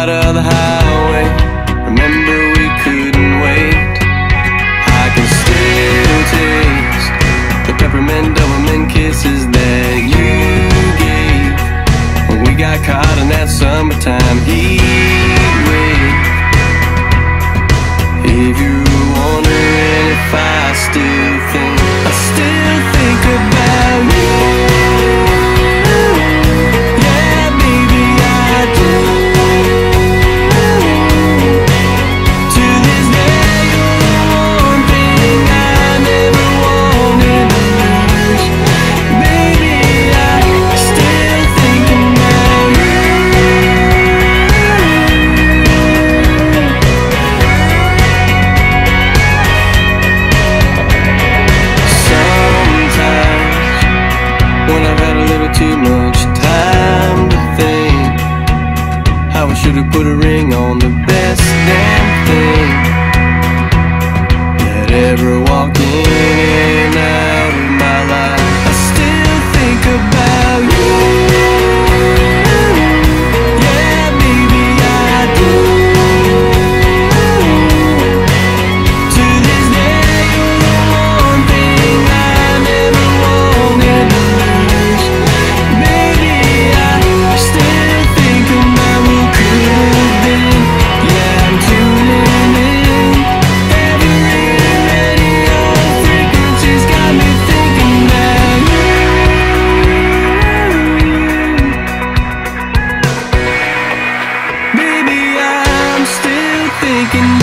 out of the house. Should've put a ring on the best damn thing that ever walked in thinking